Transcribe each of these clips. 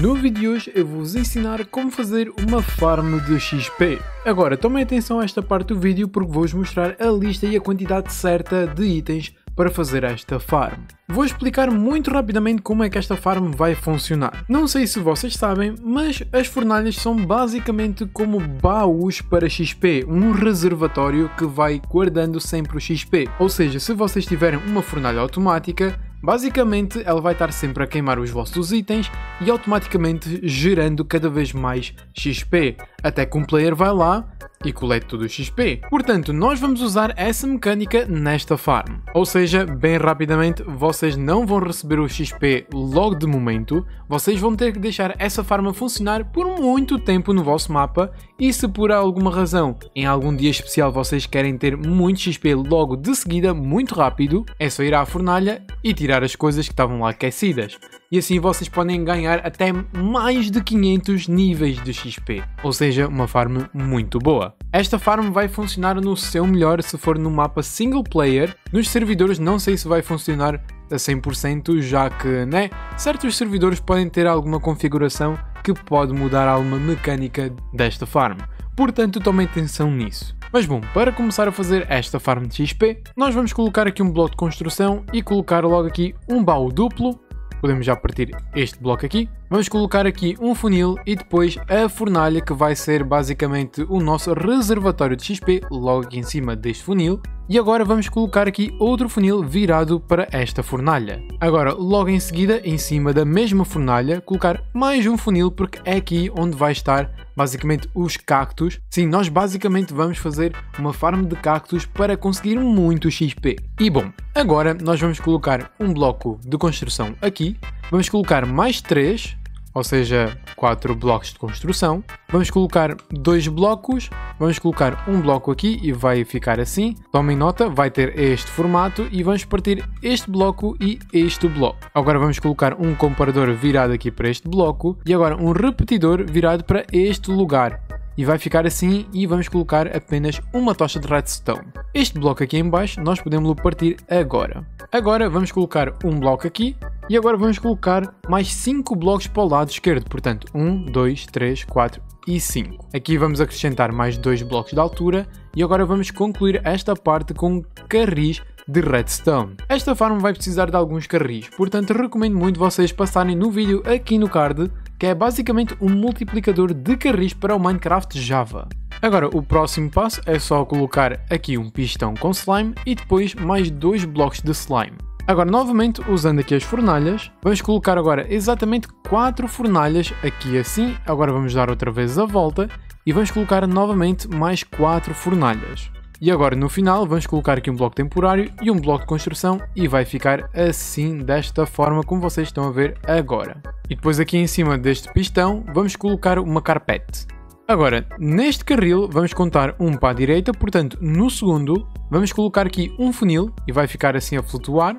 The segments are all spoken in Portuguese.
No vídeo de hoje eu vou-vos ensinar como fazer uma farm de XP. Agora tomem atenção a esta parte do vídeo porque vou-vos mostrar a lista e a quantidade certa de itens para fazer esta farm. Vou explicar muito rapidamente como é que esta farm vai funcionar. Não sei se vocês sabem, mas as fornalhas são basicamente como baús para XP, um reservatório que vai guardando sempre o XP. Ou seja, se vocês tiverem uma fornalha automática, Basicamente, ela vai estar sempre a queimar os vossos itens e automaticamente gerando cada vez mais XP, até que um player vai lá e colete todo o XP. Portanto, nós vamos usar essa mecânica nesta farm. Ou seja, bem rapidamente, vocês não vão receber o XP logo de momento, vocês vão ter que deixar essa farm funcionar por muito tempo no vosso mapa e se por alguma razão, em algum dia especial vocês querem ter muito XP logo de seguida, muito rápido, é só ir à fornalha e tirar as coisas que estavam lá aquecidas. E assim vocês podem ganhar até mais de 500 níveis de XP, ou seja, uma farm muito boa. Esta farm vai funcionar no seu melhor se for no mapa single player, nos servidores não sei se vai funcionar a 100%, já que, né, certos servidores podem ter alguma configuração que pode mudar alguma mecânica desta farm. Portanto, tomem atenção nisso. Mas bom, para começar a fazer esta farm de XP, nós vamos colocar aqui um bloco de construção e colocar logo aqui um baú duplo podemos já partir este bloco aqui. Vamos colocar aqui um funil e depois a fornalha que vai ser basicamente o nosso reservatório de XP logo aqui em cima deste funil. E agora vamos colocar aqui outro funil virado para esta fornalha. Agora, logo em seguida, em cima da mesma fornalha, colocar mais um funil porque é aqui onde vai estar basicamente os cactos. Sim, nós basicamente vamos fazer uma farm de cactos para conseguir muito XP. E bom, agora nós vamos colocar um bloco de construção aqui. Vamos colocar mais 3 ou seja, 4 blocos de construção. Vamos colocar dois blocos, vamos colocar um bloco aqui e vai ficar assim. Tomem nota, vai ter este formato e vamos partir este bloco e este bloco. Agora vamos colocar um comparador virado aqui para este bloco e agora um repetidor virado para este lugar e vai ficar assim e vamos colocar apenas uma tocha de redstone. Este bloco aqui em baixo nós podemos partir agora. Agora vamos colocar um bloco aqui e agora vamos colocar mais 5 blocos para o lado esquerdo, portanto 1, 2, 3, 4 e 5. Aqui vamos acrescentar mais 2 blocos de altura e agora vamos concluir esta parte com carris de redstone. Esta farm vai precisar de alguns carris, portanto recomendo muito vocês passarem no vídeo aqui no card que é basicamente um multiplicador de carris para o Minecraft Java. Agora, o próximo passo é só colocar aqui um pistão com slime e depois mais dois blocos de slime. Agora, novamente, usando aqui as fornalhas, vamos colocar agora exatamente 4 fornalhas aqui assim. Agora vamos dar outra vez a volta e vamos colocar novamente mais 4 fornalhas. E agora no final vamos colocar aqui um bloco temporário e um bloco de construção e vai ficar assim desta forma como vocês estão a ver agora. E depois aqui em cima deste pistão vamos colocar uma carpete. Agora, neste carril vamos contar um para a direita, portanto no segundo vamos colocar aqui um funil e vai ficar assim a flutuar.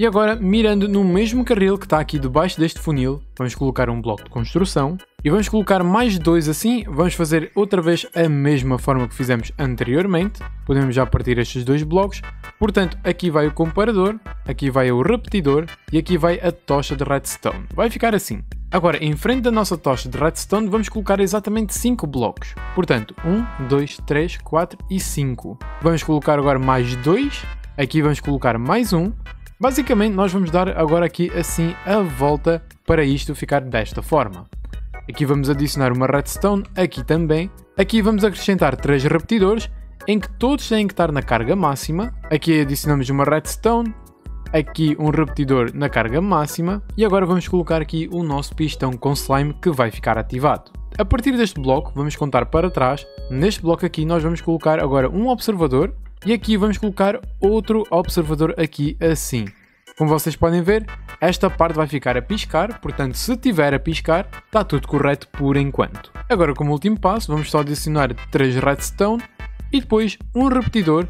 E agora, mirando no mesmo carril que está aqui debaixo deste funil, vamos colocar um bloco de construção e vamos colocar mais dois assim, vamos fazer outra vez a mesma forma que fizemos anteriormente, podemos já partir estes dois blocos, portanto aqui vai o comparador, aqui vai o repetidor e aqui vai a tocha de redstone, vai ficar assim. Agora, em frente da nossa tocha de redstone, vamos colocar exatamente 5 blocos. Portanto, 1, 2, 3, 4 e 5. Vamos colocar agora mais 2. Aqui vamos colocar mais um. Basicamente, nós vamos dar agora aqui assim a volta para isto ficar desta forma. Aqui vamos adicionar uma redstone, aqui também. Aqui vamos acrescentar três repetidores, em que todos têm que estar na carga máxima. Aqui adicionamos uma redstone, aqui um repetidor na carga máxima e agora vamos colocar aqui o nosso pistão com slime que vai ficar ativado. A partir deste bloco vamos contar para trás, neste bloco aqui nós vamos colocar agora um observador e aqui vamos colocar outro observador aqui assim. Como vocês podem ver, esta parte vai ficar a piscar, portanto se tiver a piscar, está tudo correto por enquanto. Agora como último passo, vamos só adicionar 3 redstone e depois um repetidor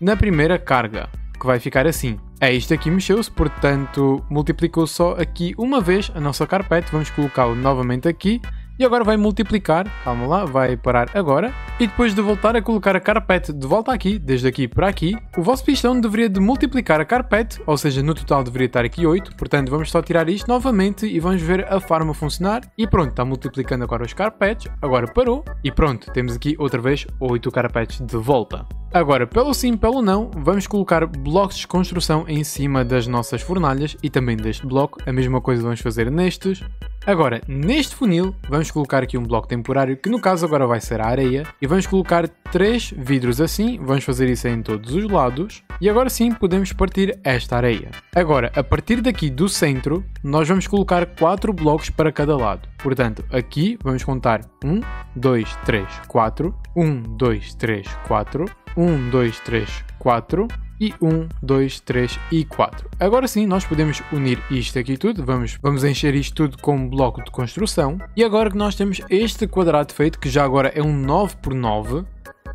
na primeira carga, que vai ficar assim. É isto aqui mexeu-se, portanto multiplicou só aqui uma vez a nossa carpete, vamos colocá-lo novamente aqui e agora vai multiplicar, calma lá, vai parar agora, e depois de voltar a colocar a carpete de volta aqui, desde aqui para aqui, o vosso pistão deveria de multiplicar a carpete, ou seja, no total deveria estar aqui 8, portanto vamos só tirar isto novamente e vamos ver a forma funcionar, e pronto, está multiplicando agora os carpetes, agora parou, e pronto, temos aqui outra vez 8 carpetes de volta. Agora, pelo sim, pelo não, vamos colocar blocos de construção em cima das nossas fornalhas e também deste bloco, a mesma coisa vamos fazer nestes. Agora, neste funil, vamos colocar aqui um bloco temporário, que no caso agora vai ser a areia, e vamos colocar três vidros assim, vamos fazer isso em todos os lados, e agora sim podemos partir esta areia. Agora, a partir daqui do centro, nós vamos colocar quatro blocos para cada lado. Portanto, aqui vamos contar 1, 2, 3, 4, 1, 2, 3, 4, 1, 2, 3, 4 e 1, 2, 3 e 4. Agora sim, nós podemos unir isto aqui tudo, vamos, vamos encher isto tudo com um bloco de construção. E agora que nós temos este quadrado feito, que já agora é um 9 por 9,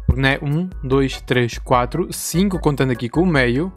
porque não é 1, 2, 3, 4, 5 contando aqui com o meio,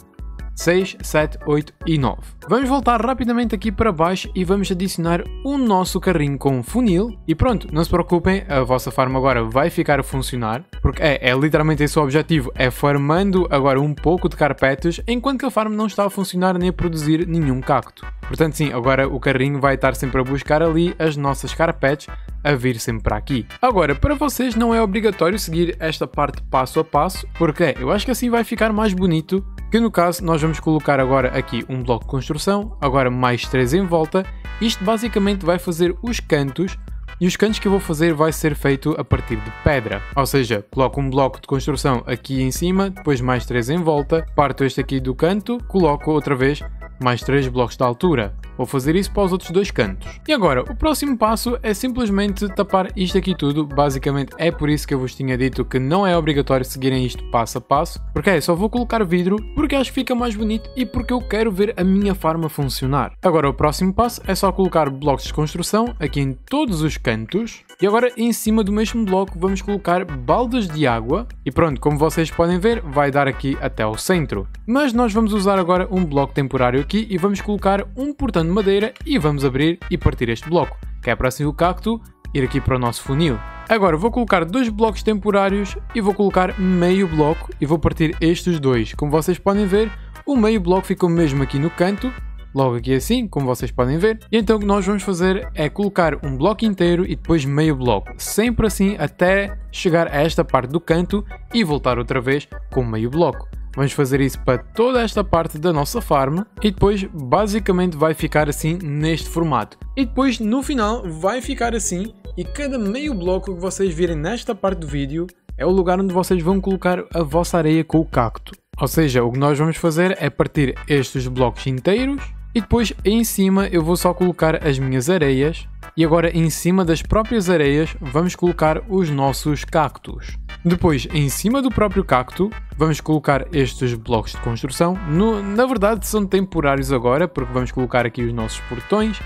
6, 7, 8 e 9. Vamos voltar rapidamente aqui para baixo e vamos adicionar o nosso carrinho com funil. E pronto, não se preocupem, a vossa farm agora vai ficar a funcionar. Porque é, é literalmente esse o objetivo, é farmando agora um pouco de carpetes, enquanto que a farm não está a funcionar nem a produzir nenhum cacto. Portanto sim, agora o carrinho vai estar sempre a buscar ali as nossas carpetes a vir sempre para aqui. Agora, para vocês não é obrigatório seguir esta parte passo a passo, porque eu acho que assim vai ficar mais bonito que no caso nós vamos colocar agora aqui um bloco de construção, agora mais três em volta. Isto basicamente vai fazer os cantos e os cantos que eu vou fazer vai ser feito a partir de pedra. Ou seja, coloco um bloco de construção aqui em cima, depois mais três em volta, parto este aqui do canto, coloco outra vez mais 3 blocos de altura. Vou fazer isso para os outros dois cantos. E agora, o próximo passo é simplesmente tapar isto aqui tudo. Basicamente é por isso que eu vos tinha dito que não é obrigatório seguirem isto passo a passo. Porque é, só vou colocar vidro porque acho que fica mais bonito e porque eu quero ver a minha farma funcionar. Agora o próximo passo é só colocar blocos de construção aqui em todos os cantos. E agora em cima do mesmo bloco vamos colocar baldas de água. E pronto, como vocês podem ver, vai dar aqui até ao centro. Mas nós vamos usar agora um bloco temporário aqui e vamos colocar um portão de madeira e vamos abrir e partir este bloco, que é para assim o cacto ir aqui para o nosso funil. Agora vou colocar dois blocos temporários e vou colocar meio bloco e vou partir estes dois. Como vocês podem ver, o meio bloco ficou mesmo aqui no canto, logo aqui assim, como vocês podem ver. E então o que nós vamos fazer é colocar um bloco inteiro e depois meio bloco, sempre assim até chegar a esta parte do canto e voltar outra vez com meio bloco. Vamos fazer isso para toda esta parte da nossa farm e depois basicamente vai ficar assim neste formato. E depois no final vai ficar assim e cada meio bloco que vocês virem nesta parte do vídeo é o lugar onde vocês vão colocar a vossa areia com o cacto. Ou seja, o que nós vamos fazer é partir estes blocos inteiros e depois em cima eu vou só colocar as minhas areias e agora em cima das próprias areias vamos colocar os nossos cactos. Depois, em cima do próprio cacto, vamos colocar estes blocos de construção. No, na verdade, são temporários agora, porque vamos colocar aqui os nossos portões.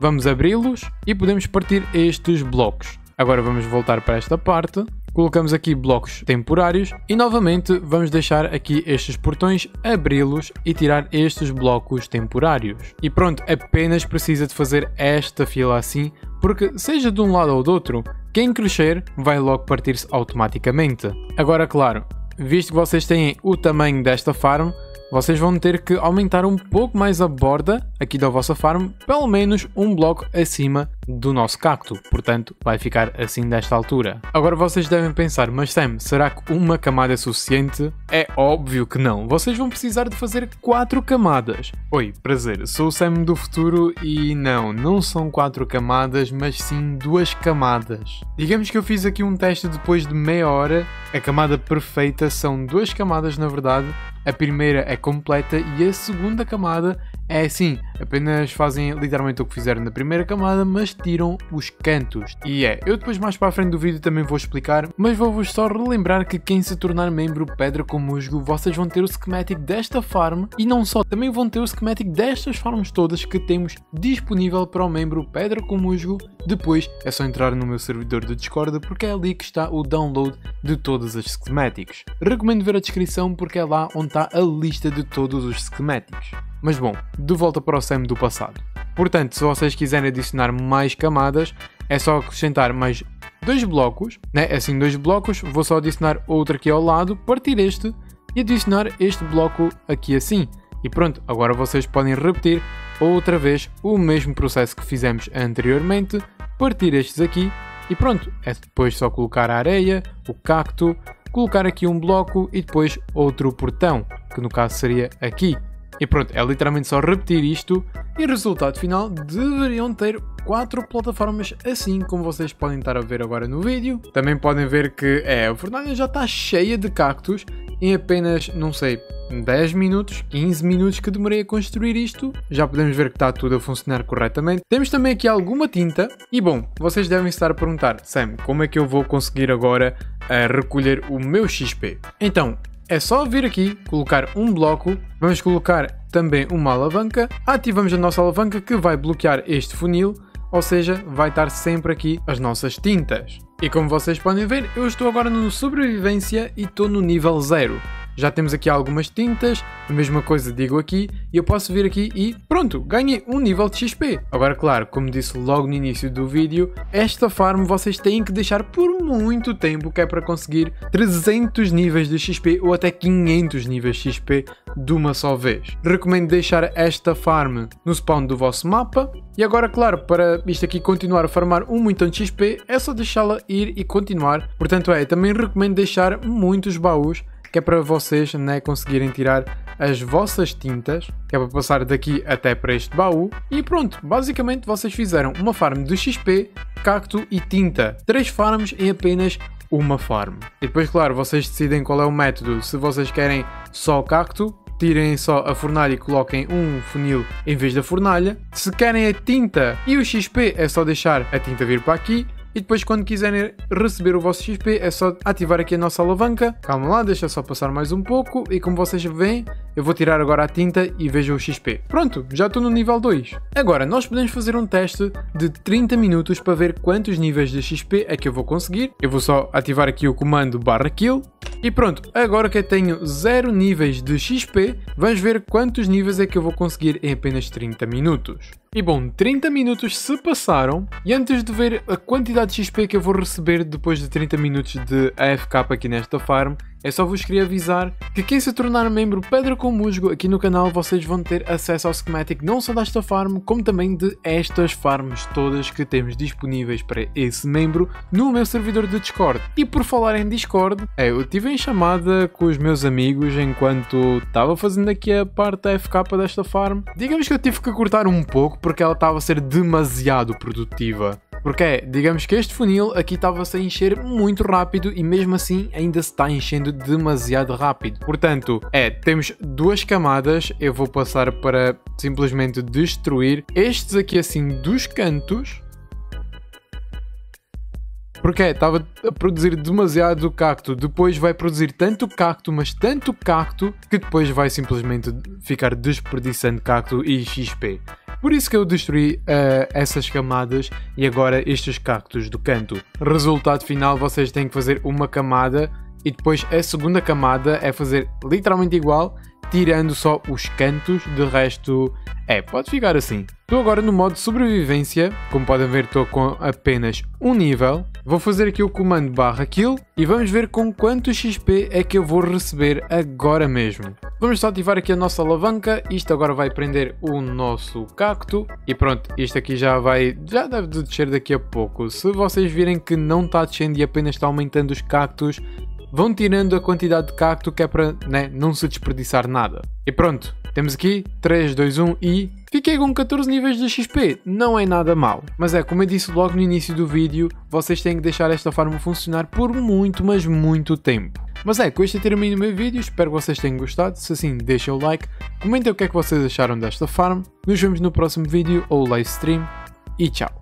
Vamos abri-los e podemos partir estes blocos. Agora vamos voltar para esta parte. Colocamos aqui blocos temporários e novamente vamos deixar aqui estes portões, abri-los e tirar estes blocos temporários. E pronto, apenas precisa de fazer esta fila assim, porque seja de um lado ou do outro, quem crescer vai logo partir-se automaticamente. Agora, claro, visto que vocês têm o tamanho desta farm, vocês vão ter que aumentar um pouco mais a borda aqui da vossa farm, pelo menos um bloco acima do nosso cacto, portanto vai ficar assim desta altura. Agora vocês devem pensar, mas Sam, será que uma camada é suficiente? É óbvio que não, vocês vão precisar de fazer quatro camadas. Oi, prazer, sou o Sam do futuro e não, não são quatro camadas, mas sim duas camadas. Digamos que eu fiz aqui um teste depois de meia hora, a camada perfeita são duas camadas na verdade, a primeira é completa e a segunda camada é assim, apenas fazem literalmente o que fizeram na primeira camada, mas tiram os cantos. E é, eu depois mais para a frente do vídeo também vou explicar, mas vou-vos só relembrar que quem se tornar membro Pedra com Musgo, vocês vão ter o schematic desta farm e não só, também vão ter o schematic destas farms todas que temos disponível para o membro Pedra com Musgo. Depois é só entrar no meu servidor de Discord porque é ali que está o download de todas as schematics. Recomendo ver a descrição porque é lá onde está a lista de todos os schematics. Mas bom, de volta para o SEM do passado. Portanto, se vocês quiserem adicionar mais camadas, é só acrescentar mais dois blocos, né? assim dois blocos, vou só adicionar outro aqui ao lado, partir este e adicionar este bloco aqui assim. E pronto, agora vocês podem repetir outra vez o mesmo processo que fizemos anteriormente, partir estes aqui e pronto, é depois só colocar a areia, o cacto, colocar aqui um bloco e depois outro portão, que no caso seria aqui. E pronto, é literalmente só repetir isto e resultado final deveriam ter quatro plataformas assim como vocês podem estar a ver agora no vídeo. Também podem ver que é, a fornalha já está cheia de cactos em apenas, não sei, 10 minutos, 15 minutos que demorei a construir isto, já podemos ver que está tudo a funcionar corretamente. Temos também aqui alguma tinta e bom, vocês devem estar a perguntar, Sam, como é que eu vou conseguir agora uh, recolher o meu XP? Então, é só vir aqui, colocar um bloco, vamos colocar também uma alavanca, ativamos a nossa alavanca que vai bloquear este funil, ou seja, vai estar sempre aqui as nossas tintas. E como vocês podem ver, eu estou agora no sobrevivência e estou no nível 0. Já temos aqui algumas tintas, a mesma coisa digo aqui, e eu posso vir aqui e pronto, ganhei um nível de XP. Agora claro, como disse logo no início do vídeo, esta farm vocês têm que deixar por muito tempo que é para conseguir 300 níveis de XP ou até 500 níveis de XP de uma só vez. Recomendo deixar esta farm no spawn do vosso mapa e agora claro, para isto aqui continuar a farmar um montão de XP é só deixá-la ir e continuar. Portanto é, também recomendo deixar muitos baús que é para vocês né, conseguirem tirar as vossas tintas, que é para passar daqui até para este baú. E pronto, basicamente vocês fizeram uma farm de XP, cacto e tinta. Três farms em apenas uma farm. E depois, claro, vocês decidem qual é o método. Se vocês querem só cacto, tirem só a fornalha e coloquem um funil em vez da fornalha. Se querem a tinta e o XP, é só deixar a tinta vir para aqui e depois quando quiserem receber o vosso XP é só ativar aqui a nossa alavanca. Calma lá, deixa só passar mais um pouco e como vocês veem, eu vou tirar agora a tinta e vejam o XP. Pronto, já estou no nível 2. Agora, nós podemos fazer um teste de 30 minutos para ver quantos níveis de XP é que eu vou conseguir. Eu vou só ativar aqui o comando barra kill. E pronto, agora que eu tenho 0 níveis de XP, vamos ver quantos níveis é que eu vou conseguir em apenas 30 minutos. E bom, 30 minutos se passaram e antes de ver a quantidade de XP que eu vou receber depois de 30 minutos de AFK aqui nesta farm, é só vos queria avisar que quem se tornar membro Pedra com Musgo aqui no canal vocês vão ter acesso ao schematic não só desta farm, como também de estas farms todas que temos disponíveis para esse membro no meu servidor de Discord. E por falar em Discord, é, eu tive em chamada com os meus amigos enquanto estava fazendo aqui a parte da FK desta farm. Digamos que eu tive que cortar um pouco porque ela estava a ser demasiado produtiva. Porque é, digamos que este funil aqui estava-se a encher muito rápido e mesmo assim ainda se está enchendo demasiado rápido. Portanto, é, temos duas camadas, eu vou passar para simplesmente destruir estes aqui assim dos cantos. Porque é, estava a produzir demasiado cacto, depois vai produzir tanto cacto, mas tanto cacto, que depois vai simplesmente ficar desperdiçando cacto e XP. Por isso que eu destruí uh, essas camadas e agora estes cactos do canto. Resultado final, vocês têm que fazer uma camada e depois a segunda camada é fazer literalmente igual, tirando só os cantos, de resto é, pode ficar assim. Estou agora no modo sobrevivência, como podem ver estou com apenas um nível. Vou fazer aqui o comando barra kill e vamos ver com quanto XP é que eu vou receber agora mesmo. Vamos só ativar aqui a nossa alavanca, isto agora vai prender o nosso cacto e pronto, isto aqui já vai, já deve descer daqui a pouco. Se vocês virem que não está descendo e apenas está aumentando os cactos, vão tirando a quantidade de cacto que é para né, não se desperdiçar nada. E pronto, temos aqui 3, 2, 1 e fiquei com 14 níveis de XP, não é nada mal. Mas é, como eu disse logo no início do vídeo, vocês têm que deixar esta forma funcionar por muito, mas muito tempo. Mas é, com este termino o meu vídeo, espero que vocês tenham gostado, se assim deixem o like, comentem o que é que vocês acharam desta farm, nos vemos no próximo vídeo ou live stream e tchau!